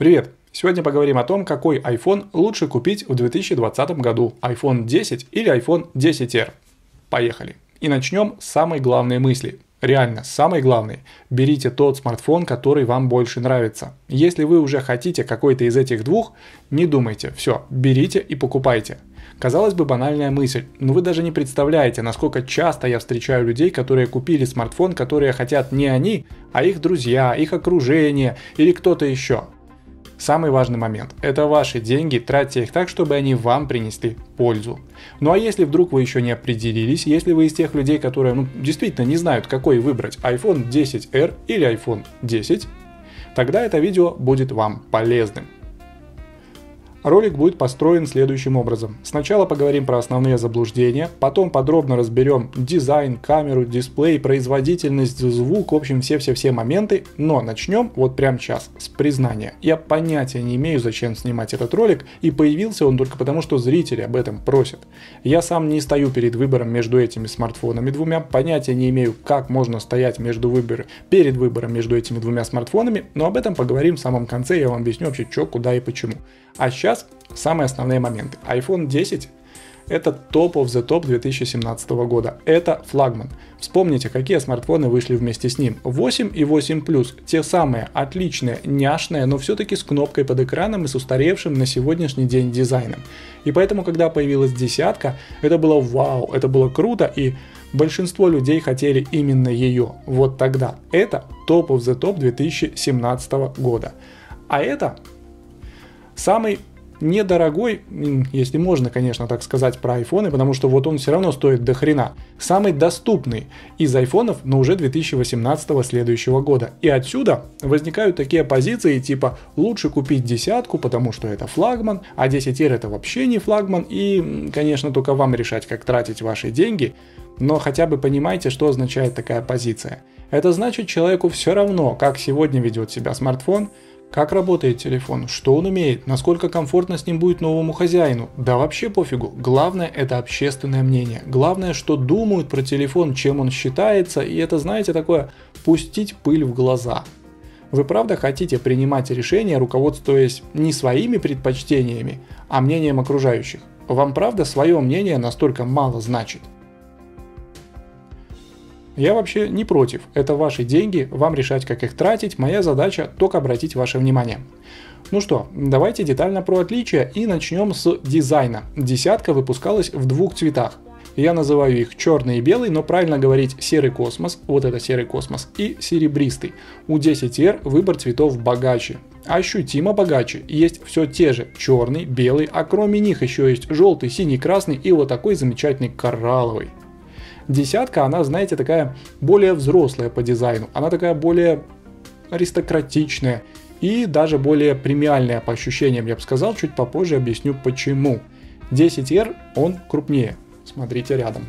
Привет! Сегодня поговорим о том, какой iPhone лучше купить в 2020 году. iPhone 10 или iPhone 10R. Поехали! И начнем с самой главной мысли. Реально, самой главной. Берите тот смартфон, который вам больше нравится. Если вы уже хотите какой-то из этих двух, не думайте. Все, берите и покупайте. Казалось бы, банальная мысль, но вы даже не представляете, насколько часто я встречаю людей, которые купили смартфон, которые хотят не они, а их друзья, их окружение или кто-то еще. Самый важный момент – это ваши деньги, тратьте их так, чтобы они вам принесли пользу. Ну а если вдруг вы еще не определились, если вы из тех людей, которые ну, действительно не знают, какой выбрать, iPhone 10R или iPhone 10, тогда это видео будет вам полезным. Ролик будет построен следующим образом. Сначала поговорим про основные заблуждения, потом подробно разберем дизайн, камеру, дисплей, производительность, звук, в общем все-все-все моменты, но начнем вот прямо сейчас с признания. Я понятия не имею, зачем снимать этот ролик, и появился он только потому, что зрители об этом просят. Я сам не стою перед выбором между этими смартфонами двумя, понятия не имею, как можно стоять между выборы, перед выбором между этими двумя смартфонами, но об этом поговорим в самом конце, я вам объясню вообще, что, куда и почему. А сейчас самые основные моменты. iPhone 10 это топ of the top 2017 года. Это флагман. Вспомните, какие смартфоны вышли вместе с ним. 8 и 8 Plus. Те самые отличные, няшные, но все-таки с кнопкой под экраном и с устаревшим на сегодняшний день дизайном. И поэтому, когда появилась десятка, это было вау, это было круто и большинство людей хотели именно ее. Вот тогда. Это топ of the top 2017 года. А это Самый недорогой, если можно, конечно, так сказать про айфоны, потому что вот он все равно стоит до хрена. Самый доступный из айфонов, но уже 2018 следующего года. И отсюда возникают такие позиции типа лучше купить десятку, потому что это флагман, а 10 R это вообще не флагман, и, конечно, только вам решать, как тратить ваши деньги, но хотя бы понимайте, что означает такая позиция. Это значит человеку все равно, как сегодня ведет себя смартфон, как работает телефон, что он умеет, насколько комфортно с ним будет новому хозяину. Да вообще пофигу. Главное это общественное мнение. Главное, что думают про телефон, чем он считается, и это, знаете, такое пустить пыль в глаза. Вы правда хотите принимать решения, руководствуясь не своими предпочтениями, а мнением окружающих? Вам правда свое мнение настолько мало значит? Я вообще не против, это ваши деньги, вам решать, как их тратить, моя задача только обратить ваше внимание. Ну что, давайте детально про отличия и начнем с дизайна. Десятка выпускалась в двух цветах. Я называю их черный и белый, но правильно говорить серый космос, вот это серый космос, и серебристый. У 10R выбор цветов богаче, ощутимо богаче. Есть все те же черный, белый, а кроме них еще есть желтый, синий, красный и вот такой замечательный коралловый. Десятка, она, знаете, такая более взрослая по дизайну. Она такая более аристократичная и даже более премиальная по ощущениям, я бы сказал, чуть попозже объясню почему. 10R он крупнее, смотрите рядом.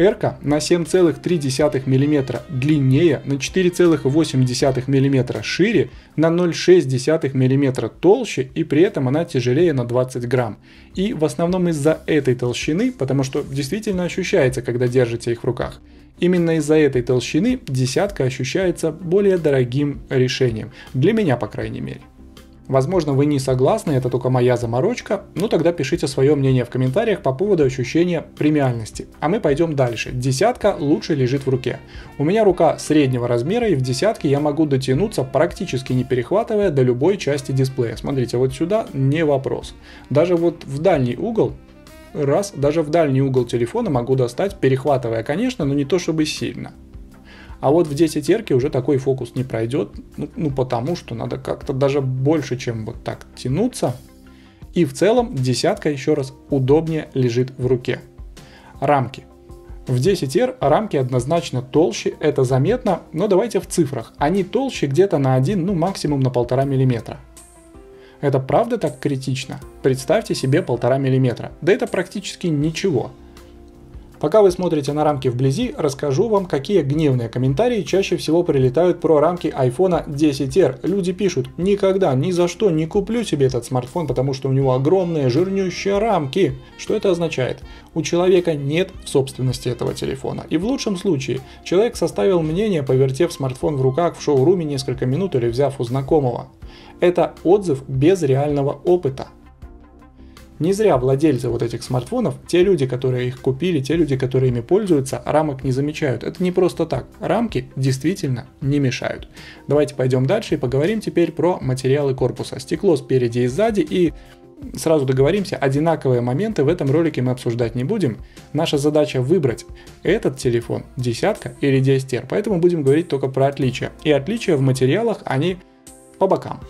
R на 7,3 мм длиннее, на 4,8 мм шире, на 0,6 мм толще и при этом она тяжелее на 20 грамм. И в основном из-за этой толщины, потому что действительно ощущается, когда держите их в руках. Именно из-за этой толщины десятка ощущается более дорогим решением. Для меня, по крайней мере. Возможно, вы не согласны, это только моя заморочка, ну тогда пишите свое мнение в комментариях по поводу ощущения премиальности. А мы пойдем дальше. Десятка лучше лежит в руке. У меня рука среднего размера и в десятке я могу дотянуться, практически не перехватывая до любой части дисплея. Смотрите, вот сюда не вопрос. Даже вот в дальний угол раз, даже в дальний угол телефона могу достать, перехватывая, конечно, но не то чтобы сильно. А вот в 10 терке уже такой фокус не пройдет, ну, ну потому что надо как-то даже больше, чем вот так тянуться. И в целом десятка, еще раз, удобнее лежит в руке. Рамки. В 10R рамки однозначно толще, это заметно, но давайте в цифрах. Они толще где-то на 1, ну максимум на 1,5 мм. Это правда так критично? Представьте себе 1,5 мм. Да это практически ничего. Пока вы смотрите на рамки вблизи, расскажу вам, какие гневные комментарии чаще всего прилетают про рамки iPhone 10R. Люди пишут, никогда, ни за что не куплю себе этот смартфон, потому что у него огромные жирнющие рамки. Что это означает? У человека нет собственности этого телефона. И в лучшем случае человек составил мнение, повертев смартфон в руках в шоуруме несколько минут или взяв у знакомого. Это отзыв без реального опыта. Не зря владельцы вот этих смартфонов, те люди, которые их купили, те люди, которые ими пользуются, рамок не замечают. Это не просто так. Рамки действительно не мешают. Давайте пойдем дальше и поговорим теперь про материалы корпуса. Стекло спереди и сзади и сразу договоримся, одинаковые моменты в этом ролике мы обсуждать не будем. Наша задача выбрать этот телефон, десятка или 10 поэтому будем говорить только про отличия. И отличия в материалах, они по бокам.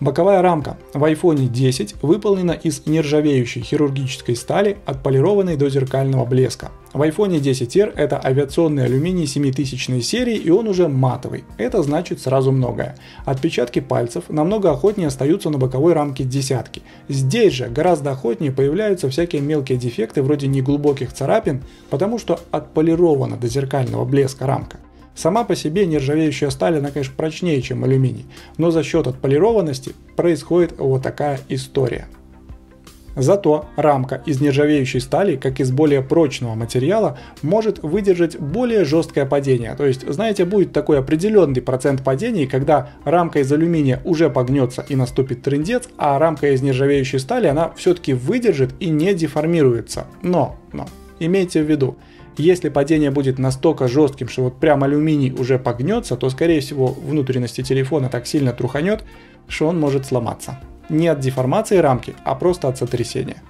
Боковая рамка в iPhone 10 выполнена из нержавеющей хирургической стали, отполированной до зеркального блеска. В iPhone 10R это авиационный алюминий 7000 серии и он уже матовый. Это значит сразу многое. Отпечатки пальцев намного охотнее остаются на боковой рамке десятки. Здесь же гораздо охотнее появляются всякие мелкие дефекты вроде неглубоких царапин, потому что отполирована до зеркального блеска рамка. Сама по себе нержавеющая сталь, она, конечно, прочнее, чем алюминий, но за счет отполированности происходит вот такая история. Зато рамка из нержавеющей стали, как из более прочного материала, может выдержать более жесткое падение. То есть, знаете, будет такой определенный процент падений, когда рамка из алюминия уже погнется и наступит трендец, а рамка из нержавеющей стали, она все-таки выдержит и не деформируется. Но, но, имейте в виду, если падение будет настолько жестким, что вот прям алюминий уже погнется, то скорее всего внутренности телефона так сильно труханет, что он может сломаться. Не от деформации рамки, а просто от сотрясения.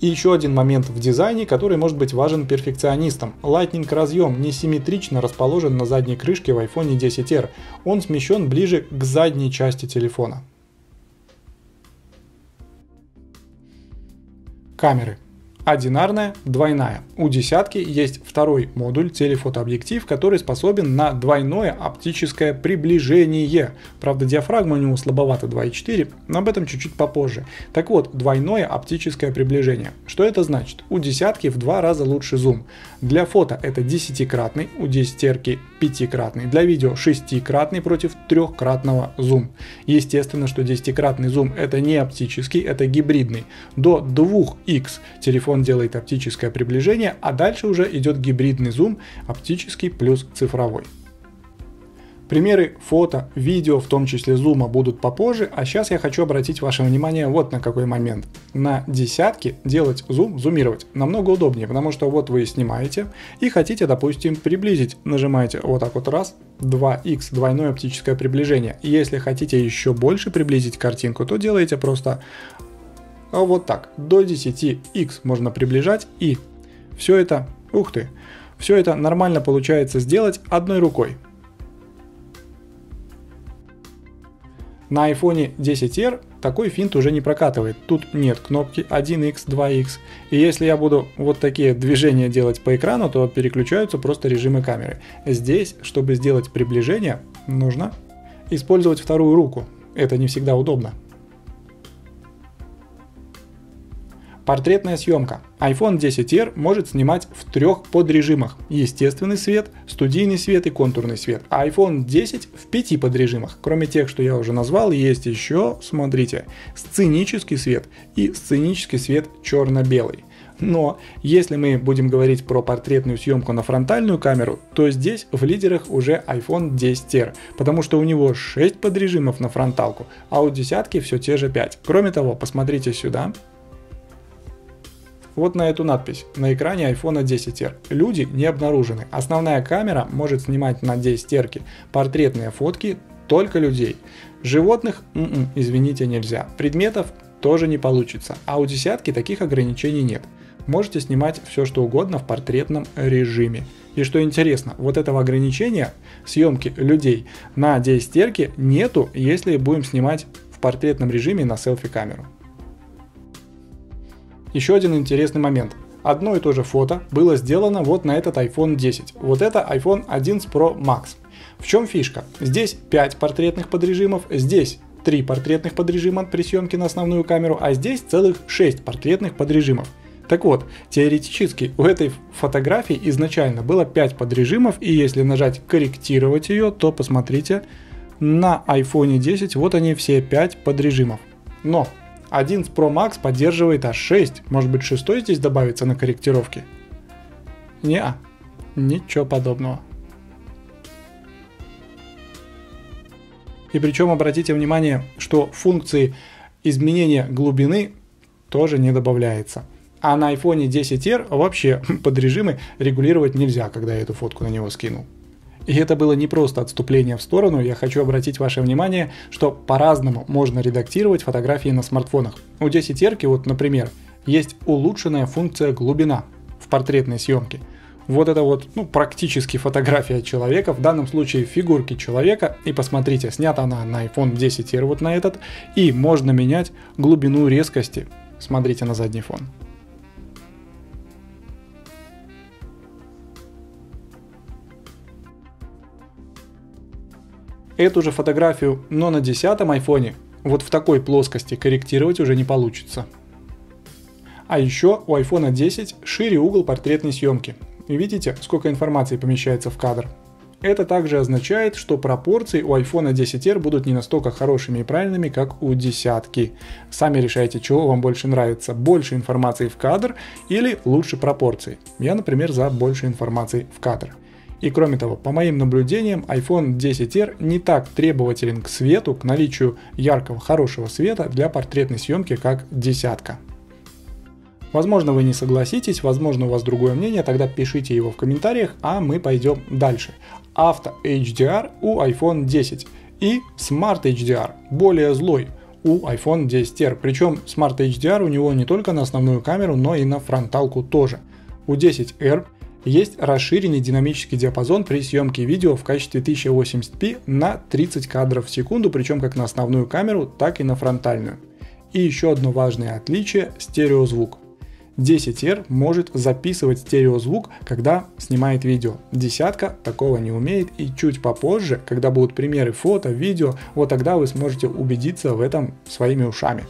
И еще один момент в дизайне, который может быть важен перфекционистам. Lightning разъем несимметрично расположен на задней крышке в iPhone 10R. Он смещен ближе к задней части телефона. Камеры. Одинарная, двойная. У десятки есть второй модуль телефотообъектив, который способен на двойное оптическое приближение. Правда, диафрагма у него слабовато 2.4, но об этом чуть-чуть попозже. Так вот, двойное оптическое приближение. Что это значит? У десятки в два раза лучше зум. Для фото это десятикратный, у десятерки пятикратный. Для видео шестикратный против трехкратного зум. Естественно, что десятикратный зум это не оптический, это гибридный. До 2х телефон он делает оптическое приближение, а дальше уже идет гибридный зум, оптический плюс цифровой. Примеры фото, видео, в том числе зума, будут попозже, а сейчас я хочу обратить ваше внимание вот на какой момент. На десятки делать зум, зумировать намного удобнее, потому что вот вы снимаете и хотите, допустим, приблизить. Нажимаете вот так вот раз, 2х, двойное оптическое приближение. Если хотите еще больше приблизить картинку, то делаете просто вот так, до 10x можно приближать и все это, ух ты, все это нормально получается сделать одной рукой. На iPhone 10R такой финт уже не прокатывает. Тут нет кнопки 1x, 2x. И если я буду вот такие движения делать по экрану, то переключаются просто режимы камеры. Здесь, чтобы сделать приближение, нужно использовать вторую руку. Это не всегда удобно. Портретная съемка. iPhone 10R может снимать в трех подрежимах. Естественный свет, студийный свет и контурный свет. IPhone 10 в пяти подрежимах. Кроме тех, что я уже назвал, есть еще, смотрите, сценический свет и сценический свет черно-белый. Но если мы будем говорить про портретную съемку на фронтальную камеру, то здесь в лидерах уже iPhone 10R, потому что у него 6 подрежимов на фронталку, а у десятки все те же 5. Кроме того, посмотрите сюда, вот на эту надпись на экране iPhone 10R. Люди не обнаружены. Основная камера может снимать на 10 портретные фотки только людей. Животных, м-м, извините, нельзя. Предметов тоже не получится. А у десятки таких ограничений нет. Можете снимать все что угодно в портретном режиме. И что интересно, вот этого ограничения съемки людей на 10 нету, если будем снимать в портретном режиме на селфи-камеру. Еще один интересный момент. Одно и то же фото было сделано вот на этот iPhone 10. Вот это iPhone 11 Pro Max. В чем фишка? Здесь 5 портретных подрежимов, здесь 3 портретных подрежима при съемке на основную камеру, а здесь целых 6 портретных подрежимов. Так вот, теоретически у этой фотографии изначально было 5 подрежимов, и если нажать корректировать ее, то посмотрите, на iPhone 10 вот они все 5 подрежимов. Но 11 Pro Max поддерживает аж 6, может быть 6 здесь добавится на корректировке? Не, ничего подобного. И причем обратите внимание, что функции изменения глубины тоже не добавляется. А на iPhone 10R вообще под режимы регулировать нельзя, когда я эту фотку на него скинул. И это было не просто отступление в сторону, я хочу обратить ваше внимание, что по-разному можно редактировать фотографии на смартфонах. У 10R, вот, например, есть улучшенная функция глубина в портретной съемке. Вот это вот, ну, практически фотография человека, в данном случае фигурки человека, и посмотрите, снята она на iPhone 10R вот на этот, и можно менять глубину резкости. Смотрите на задний фон. Эту же фотографию, но на 10 айфоне, вот в такой плоскости корректировать уже не получится. А еще у iPhone 10 шире угол портретной съемки. Видите, сколько информации помещается в кадр? Это также означает, что пропорции у iPhone 10R будут не настолько хорошими и правильными, как у десятки. Сами решайте, чего вам больше нравится, больше информации в кадр или лучше пропорции. Я, например, за больше информации в кадр. И кроме того, по моим наблюдениям, iPhone 10R не так требователен к свету, к наличию яркого, хорошего света для портретной съемки, как десятка. Возможно, вы не согласитесь, возможно, у вас другое мнение, тогда пишите его в комментариях, а мы пойдем дальше. Авто HDR у iPhone 10 и Smart HDR, более злой, у iPhone 10R. Причем Smart HDR у него не только на основную камеру, но и на фронталку тоже. У 10R есть расширенный динамический диапазон при съемке видео в качестве 1080p на 30 кадров в секунду, причем как на основную камеру, так и на фронтальную. И еще одно важное отличие – стереозвук. 10R может записывать стереозвук, когда снимает видео. Десятка такого не умеет и чуть попозже, когда будут примеры фото, видео, вот тогда вы сможете убедиться в этом своими ушами.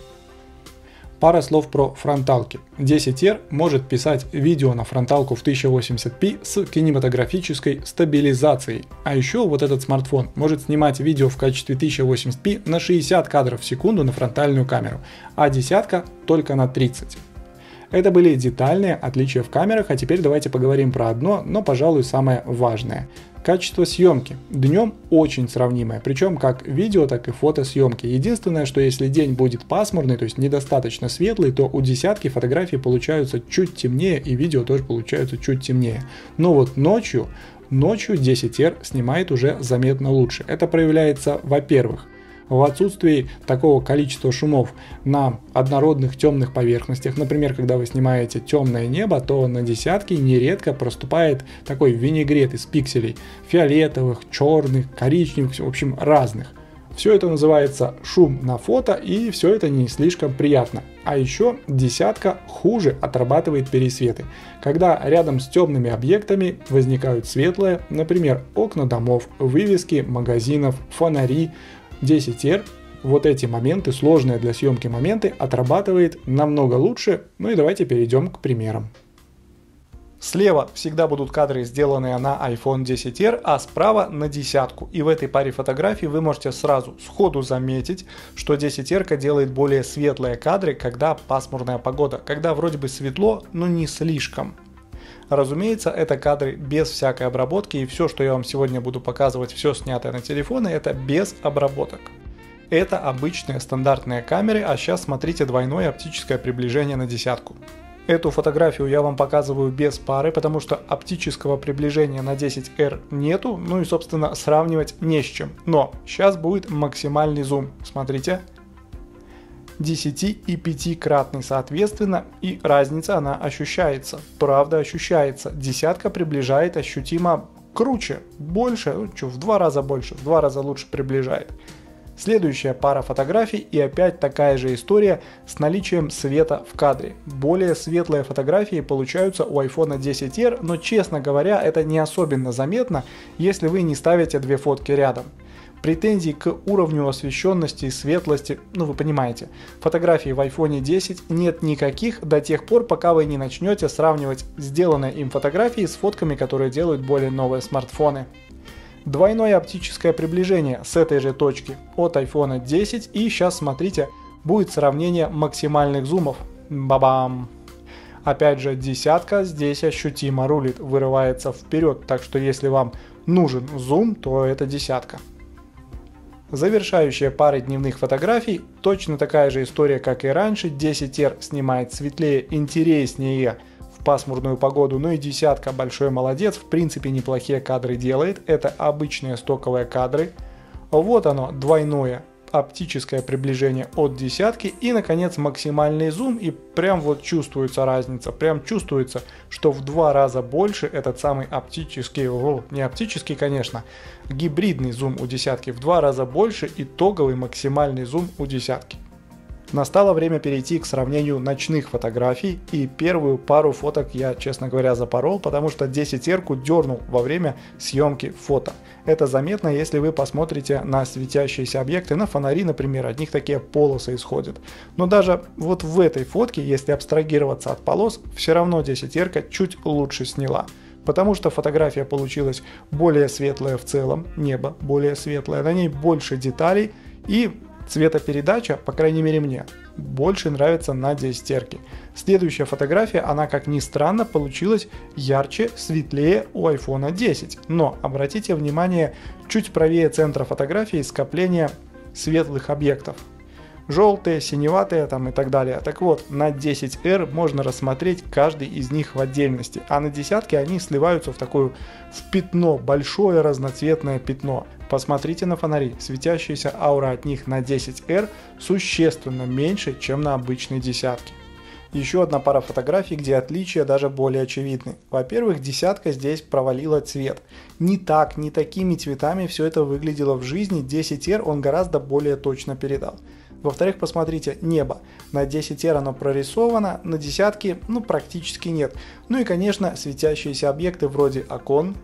Пара слов про фронталки. 10R может писать видео на фронталку в 1080p с кинематографической стабилизацией. А еще вот этот смартфон может снимать видео в качестве 1080p на 60 кадров в секунду на фронтальную камеру, а десятка только на 30. Это были детальные отличия в камерах, а теперь давайте поговорим про одно, но, пожалуй, самое важное. Качество съемки. Днем очень сравнимое, причем как видео, так и фотосъемки. Единственное, что если день будет пасмурный, то есть недостаточно светлый, то у десятки фотографий получаются чуть темнее и видео тоже получаются чуть темнее. Но вот ночью, ночью 10R снимает уже заметно лучше. Это проявляется, во-первых, в отсутствии такого количества шумов на однородных темных поверхностях, например, когда вы снимаете темное небо, то на десятке нередко проступает такой винегрет из пикселей фиолетовых, черных, коричневых, в общем разных. Все это называется шум на фото и все это не слишком приятно. А еще десятка хуже отрабатывает пересветы, когда рядом с темными объектами возникают светлые, например, окна домов, вывески магазинов, фонари, 10R вот эти моменты, сложные для съемки моменты, отрабатывает намного лучше. Ну и давайте перейдем к примерам. Слева всегда будут кадры, сделанные на iPhone 10R, а справа на десятку. И в этой паре фотографий вы можете сразу сходу заметить, что 10R делает более светлые кадры, когда пасмурная погода, когда вроде бы светло, но не слишком. Разумеется, это кадры без всякой обработки, и все, что я вам сегодня буду показывать, все снятое на телефоны, это без обработок. Это обычные стандартные камеры, а сейчас смотрите двойное оптическое приближение на десятку. Эту фотографию я вам показываю без пары, потому что оптического приближения на 10R нету, ну и собственно сравнивать не с чем. Но сейчас будет максимальный зум, смотрите. 10 и 5-кратный соответственно, и разница она ощущается, правда ощущается. Десятка приближает ощутимо круче, больше, ну, что, в два раза больше, в два раза лучше приближает. Следующая пара фотографий и опять такая же история с наличием света в кадре. Более светлые фотографии получаются у iPhone 10R, но честно говоря это не особенно заметно, если вы не ставите две фотки рядом. Претензий к уровню освещенности и светлости, ну вы понимаете. Фотографий в iPhone 10 нет никаких до тех пор, пока вы не начнете сравнивать сделанные им фотографии с фотками, которые делают более новые смартфоны. Двойное оптическое приближение с этой же точки от iPhone 10 и сейчас смотрите, будет сравнение максимальных зумов. Бабам! Опять же, десятка здесь ощутимо рулит, вырывается вперед, так что если вам нужен зум, то это десятка. Завершающая пары дневных фотографий, точно такая же история, как и раньше, 10R снимает светлее, интереснее в пасмурную погоду, ну и десятка большой молодец, в принципе неплохие кадры делает, это обычные стоковые кадры. Вот оно, двойное оптическое приближение от десятки и, наконец, максимальный зум. И прям вот чувствуется разница, прям чувствуется, что в два раза больше этот самый оптический, о, не оптический, конечно, гибридный зум у десятки в два раза больше итоговый максимальный зум у десятки. Настало время перейти к сравнению ночных фотографий, и первую пару фоток я, честно говоря, запорол, потому что 10-эрку дернул во время съемки фото. Это заметно, если вы посмотрите на светящиеся объекты, на фонари, например, от них такие полосы исходят. Но даже вот в этой фотке, если абстрагироваться от полос, все равно 10-эрка чуть лучше сняла потому что фотография получилась более светлая в целом, небо более светлое, на ней больше деталей и Цветопередача, по крайней мере мне, больше нравится на 10 терке. Следующая фотография, она как ни странно получилась ярче, светлее у iPhone 10. Но обратите внимание, чуть правее центра фотографии скопление светлых объектов желтые, синеватые там и так далее. Так вот, на 10R можно рассмотреть каждый из них в отдельности, а на десятке они сливаются в такое в пятно, большое разноцветное пятно. Посмотрите на фонари, светящаяся аура от них на 10R существенно меньше, чем на обычной десятке. Еще одна пара фотографий, где отличия даже более очевидны. Во-первых, десятка здесь провалила цвет. Не так, не такими цветами все это выглядело в жизни, 10R он гораздо более точно передал. Во-вторых, посмотрите, небо. На 10R оно прорисовано, на десятке ну практически нет. Ну и конечно светящиеся объекты вроде окон,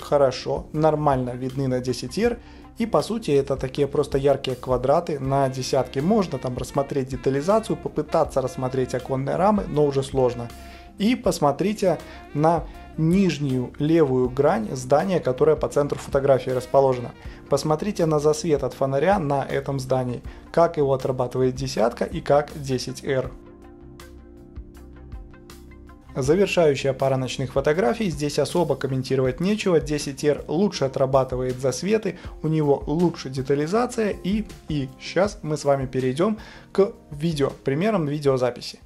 хорошо, нормально видны на 10R. И по сути это такие просто яркие квадраты на десятке. Можно там рассмотреть детализацию, попытаться рассмотреть оконные рамы, но уже сложно. И посмотрите на нижнюю левую грань здания, которое по центру фотографии расположено. Посмотрите на засвет от фонаря на этом здании, как его отрабатывает десятка и как 10R. Завершающая пара ночных фотографий, здесь особо комментировать нечего, 10R лучше отрабатывает засветы, у него лучше детализация и, и сейчас мы с вами перейдем к видео, примерам видеозаписи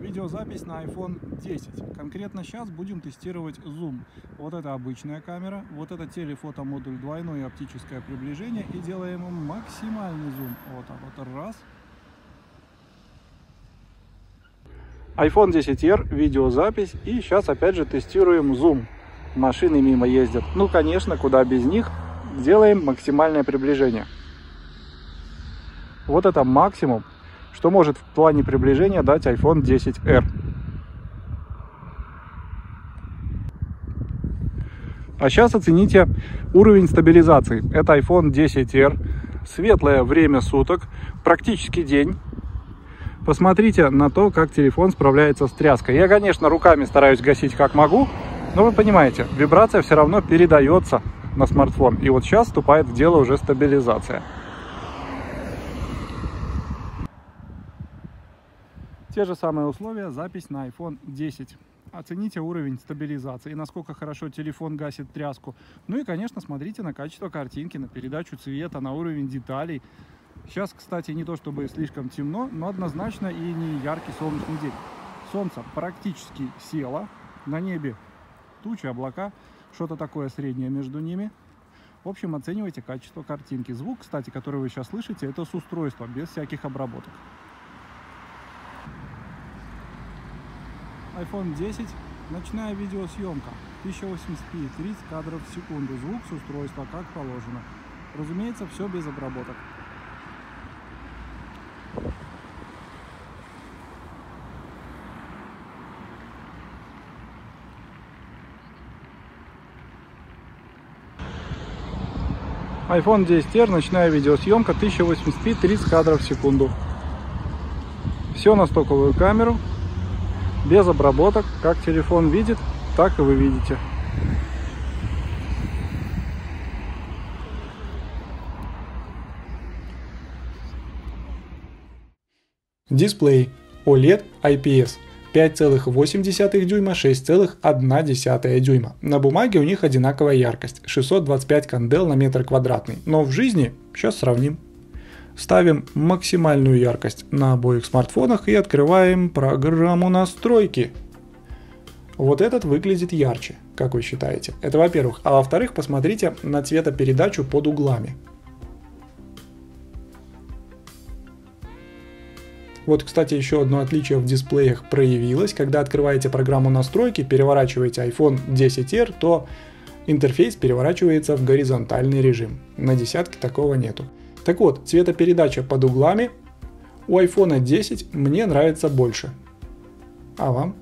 видеозапись на iPhone 10. Конкретно сейчас будем тестировать зум. Вот это обычная камера, вот это телефотомодуль двойное оптическое приближение и делаем максимальный зум. Вот так вот, раз. iPhone 10R, видеозапись и сейчас опять же тестируем зум. Машины мимо ездят. Ну, конечно, куда без них. Делаем максимальное приближение. Вот это максимум что может в плане приближения дать iPhone 10R. А сейчас оцените уровень стабилизации. Это iPhone 10R, светлое время суток, практически день. Посмотрите на то, как телефон справляется с тряской. Я, конечно, руками стараюсь гасить как могу, но вы понимаете, вибрация все равно передается на смартфон. И вот сейчас вступает в дело уже стабилизация. Те же самые условия, запись на iPhone 10. Оцените уровень стабилизации, насколько хорошо телефон гасит тряску. Ну и, конечно, смотрите на качество картинки, на передачу цвета, на уровень деталей. Сейчас, кстати, не то чтобы слишком темно, но однозначно и не яркий солнечный день. Солнце практически село, на небе тучи, облака, что-то такое среднее между ними. В общем, оценивайте качество картинки. Звук, кстати, который вы сейчас слышите, это с устройства, без всяких обработок. iPhone 10, ночная видеосъемка, 1080p, 30 кадров в секунду, звук с устройства, как положено. Разумеется, все без обработок. iPhone 10R, ночная видеосъемка, 1080p, 30 кадров в секунду. Все на стоковую камеру, без обработок, как телефон видит, так и вы видите. Дисплей OLED IPS 5,8 дюйма, 6,1 дюйма. На бумаге у них одинаковая яркость, 625 кандел на метр квадратный, но в жизни сейчас сравним. Ставим максимальную яркость на обоих смартфонах и открываем программу настройки. Вот этот выглядит ярче, как вы считаете? Это во-первых. А во-вторых, посмотрите на цветопередачу под углами. Вот, кстати, еще одно отличие в дисплеях проявилось. Когда открываете программу настройки, переворачиваете iPhone 10R, то интерфейс переворачивается в горизонтальный режим. На десятке такого нету. Так вот, цветопередача под углами у iPhone 10 мне нравится больше. А вам?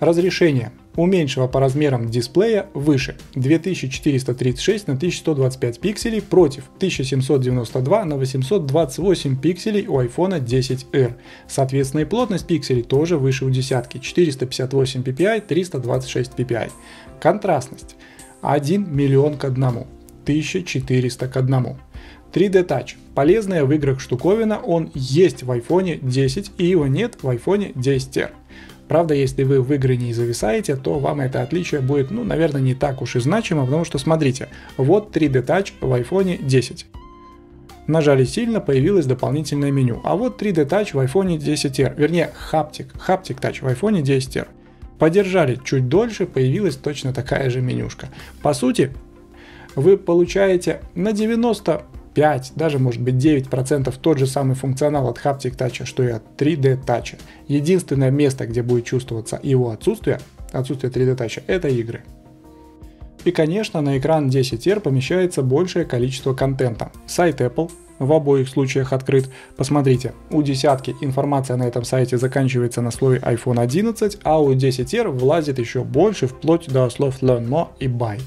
Разрешение у меньшего по размерам дисплея выше 2436 на 1125 пикселей против 1792 на 828 пикселей у iPhone 10R. Соответственно и плотность пикселей тоже выше у десятки 458 ppi, 326 ppi. Контрастность 1 миллион к 1, 1400 к 1. 3D Touch. Полезная в играх штуковина, он есть в iPhone 10 и его нет в iPhone 10R. Правда, если вы в игры не зависаете, то вам это отличие будет, ну, наверное, не так уж и значимо, потому что, смотрите, вот 3D Touch в iPhone 10. Нажали сильно, появилось дополнительное меню. А вот 3D Touch в iPhone 10R, вернее, Haptic, Haptic Touch в iPhone 10R. Подержали чуть дольше, появилась точно такая же менюшка. По сути, вы получаете на 90 5, даже может быть 9% тот же самый функционал от Haptic Touch, что и от 3D Touch. Единственное место, где будет чувствоваться его отсутствие, отсутствие 3D Touch, это игры. И, конечно, на экран 10R помещается большее количество контента. Сайт Apple в обоих случаях открыт. Посмотрите, у десятки информация на этом сайте заканчивается на слове iPhone 11, а у 10R влазит еще больше, вплоть до слов Learn More и Buy.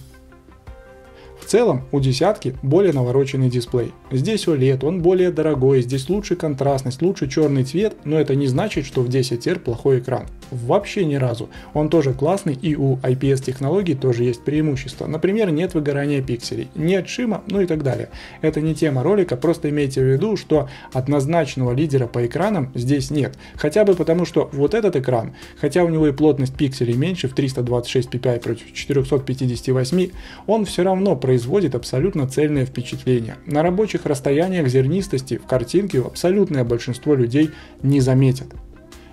Целом у десятки более навороченный дисплей. Здесь OLED, он более дорогой, здесь лучше контрастность, лучше черный цвет, но это не значит, что в 10R плохой экран. Вообще ни разу. Он тоже классный и у IPS технологий тоже есть преимущества. Например, нет выгорания пикселей, нет шима, ну и так далее. Это не тема ролика, просто имейте в виду, что однозначного лидера по экранам здесь нет. Хотя бы потому, что вот этот экран, хотя у него и плотность пикселей меньше в 326 ppi против 458, он все равно производит производит абсолютно цельное впечатление. На рабочих расстояниях зернистости в картинке абсолютное большинство людей не заметят.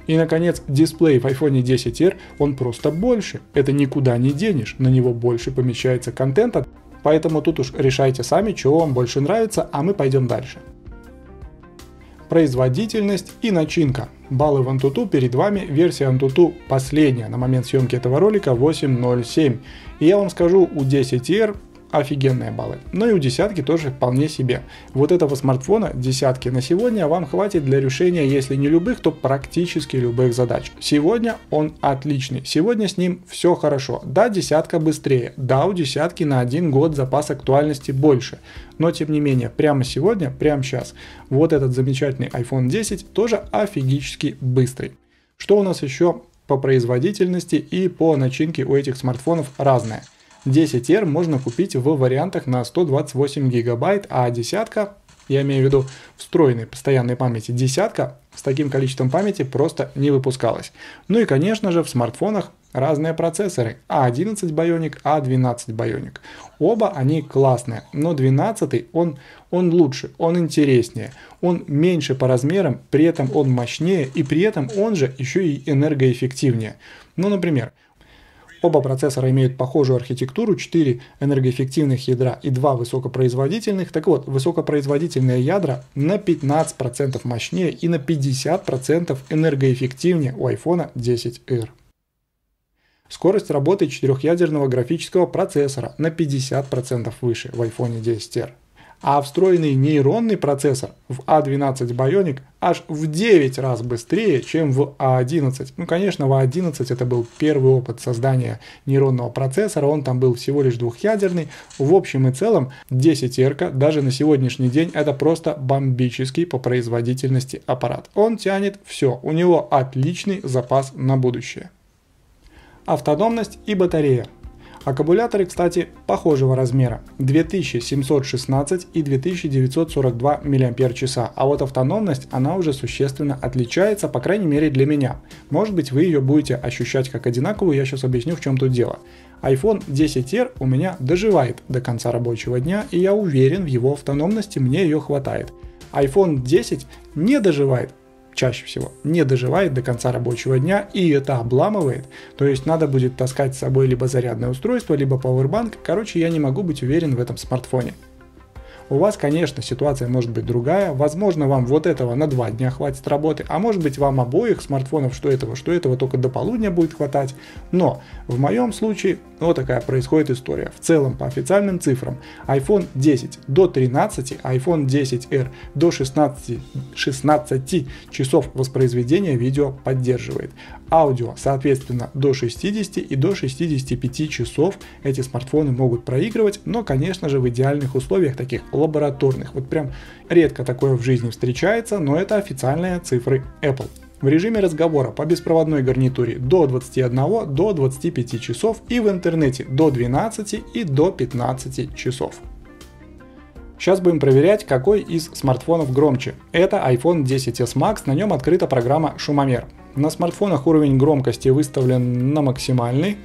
И, наконец, дисплей в iPhone 10R, он просто больше. Это никуда не денешь, на него больше помещается контента, поэтому тут уж решайте сами, чего вам больше нравится, а мы пойдем дальше. Производительность и начинка. Баллы в Antutu перед вами, версия Antutu последняя на момент съемки этого ролика 8.07. И я вам скажу, у 10R офигенные баллы. Но и у десятки тоже вполне себе. Вот этого смартфона десятки на сегодня вам хватит для решения, если не любых, то практически любых задач. Сегодня он отличный. Сегодня с ним все хорошо. Да, десятка быстрее. Да, у десятки на один год запас актуальности больше. Но тем не менее, прямо сегодня, прямо сейчас, вот этот замечательный iPhone 10 тоже офигически быстрый. Что у нас еще по производительности и по начинке у этих смартфонов разное. 10R можно купить в вариантах на 128 гигабайт, а десятка, я имею в виду встроенной постоянной памяти, десятка с таким количеством памяти просто не выпускалась. Ну и конечно же в смартфонах разные процессоры A11 Bionic, A12 Bionic. Оба они классные, но 12 он, он лучше, он интереснее, он меньше по размерам, при этом он мощнее и при этом он же еще и энергоэффективнее. Ну, например, Оба процессора имеют похожую архитектуру, 4 энергоэффективных ядра и 2 высокопроизводительных. Так вот, высокопроизводительные ядра на 15% мощнее и на 50% энергоэффективнее у iPhone 10R. Скорость работы четырехъядерного графического процессора на 50% выше в iPhone 10R. А встроенный нейронный процессор в A12 а Bionic аж в 9 раз быстрее, чем в A11. А ну, конечно, в A11 а это был первый опыт создания нейронного процессора, он там был всего лишь двухъядерный. В общем и целом 10 R даже на сегодняшний день это просто бомбический по производительности аппарат. Он тянет все, у него отличный запас на будущее. Автономность и батарея. Аккумуляторы, кстати, похожего размера 2716 и 2942 мАч, а вот автономность она уже существенно отличается, по крайней мере для меня. Может быть вы ее будете ощущать как одинаковую, я сейчас объясню в чем тут дело. iPhone 10R у меня доживает до конца рабочего дня, и я уверен в его автономности, мне ее хватает. iPhone 10 не доживает, чаще всего не доживает до конца рабочего дня и это обламывает, то есть надо будет таскать с собой либо зарядное устройство, либо пауэрбанк, короче я не могу быть уверен в этом смартфоне. У вас, конечно, ситуация может быть другая. Возможно, вам вот этого на два дня хватит работы, а может быть вам обоих смартфонов, что этого, что этого только до полудня будет хватать. Но в моем случае вот такая происходит история. В целом, по официальным цифрам, iPhone 10 до 13, iPhone 10R до 16, 16 часов воспроизведения видео поддерживает. Аудио, соответственно, до 60 и до 65 часов эти смартфоны могут проигрывать, но, конечно же, в идеальных условиях, таких лабораторных. Вот прям редко такое в жизни встречается, но это официальные цифры Apple. В режиме разговора по беспроводной гарнитуре до 21 до 25 часов и в интернете до 12 и до 15 часов. Сейчас будем проверять, какой из смартфонов громче. Это iPhone 10s Max, на нем открыта программа шумомер. На смартфонах уровень громкости выставлен на максимальный.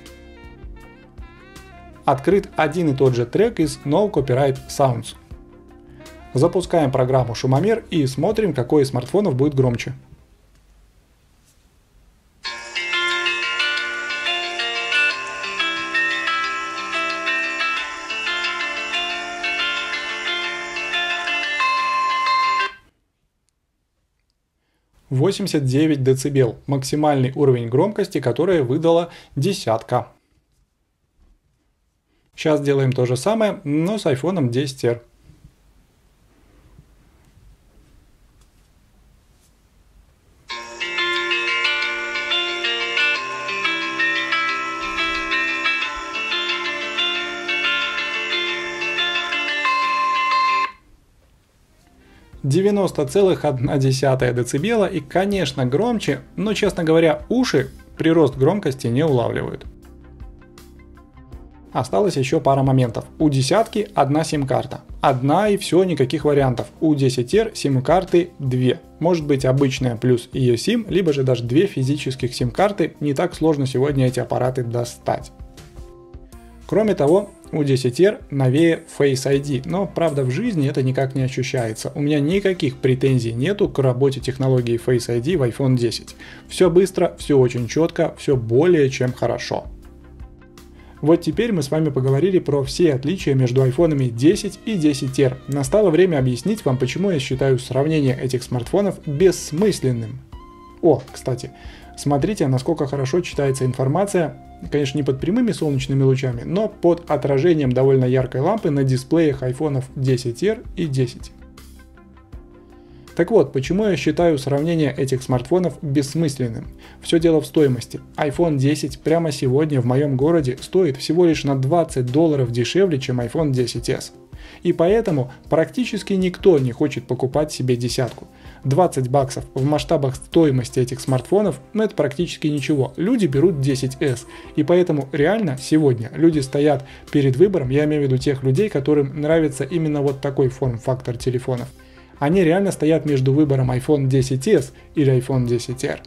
Открыт один и тот же трек из No Copyright Sounds. Запускаем программу шумомер и смотрим, какой из смартфонов будет громче. 89 дБ, максимальный уровень громкости, который выдала десятка. Сейчас делаем то же самое, но с iPhone 10R. 90,1 дБ и, конечно, громче, но, честно говоря, уши прирост громкости не улавливают. Осталось еще пара моментов. У десятки одна сим-карта. Одна и все, никаких вариантов. У 10R сим-карты две. Может быть обычная плюс ее сим, либо же даже две физических сим-карты. Не так сложно сегодня эти аппараты достать. Кроме того, у 10R новее Face ID, но правда в жизни это никак не ощущается. У меня никаких претензий нету к работе технологии Face ID в iPhone 10. Все быстро, все очень четко, все более чем хорошо. Вот теперь мы с вами поговорили про все отличия между айфонами 10 и 10R. Настало время объяснить вам, почему я считаю сравнение этих смартфонов бессмысленным. О, кстати, смотрите, насколько хорошо читается информация конечно, не под прямыми солнечными лучами, но под отражением довольно яркой лампы на дисплеях iPhone 10R и 10. Так вот, почему я считаю сравнение этих смартфонов бессмысленным? Все дело в стоимости. iPhone 10 прямо сегодня в моем городе стоит всего лишь на 20 долларов дешевле, чем iPhone 10s. И поэтому практически никто не хочет покупать себе десятку. 20 баксов в масштабах стоимости этих смартфонов, ну это практически ничего. Люди берут 10s. И поэтому реально сегодня люди стоят перед выбором, я имею в виду тех людей, которым нравится именно вот такой форм-фактор телефонов. Они реально стоят между выбором iPhone 10s или iPhone 10r.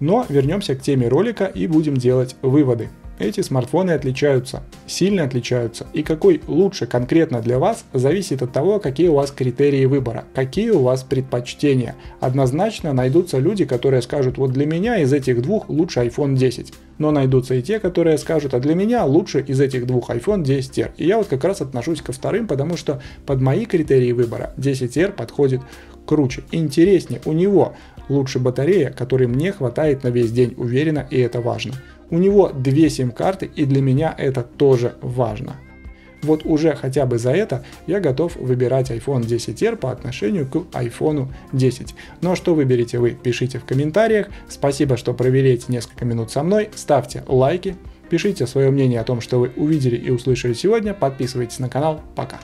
Но вернемся к теме ролика и будем делать выводы. Эти смартфоны отличаются, сильно отличаются, и какой лучше конкретно для вас зависит от того, какие у вас критерии выбора, какие у вас предпочтения. Однозначно найдутся люди, которые скажут, вот для меня из этих двух лучше iPhone 10. Но найдутся и те, которые скажут, а для меня лучше из этих двух iPhone 10R. И я вот как раз отношусь ко вторым, потому что под мои критерии выбора 10R подходит круче, интереснее. У него лучше батарея, которой мне хватает на весь день, уверенно, и это важно. У него две сим-карты, и для меня это тоже важно. Вот уже хотя бы за это я готов выбирать iPhone 10R по отношению к iPhone 10. Ну а что выберете вы, пишите в комментариях. Спасибо, что провели эти несколько минут со мной. Ставьте лайки, пишите свое мнение о том, что вы увидели и услышали сегодня. Подписывайтесь на канал. Пока.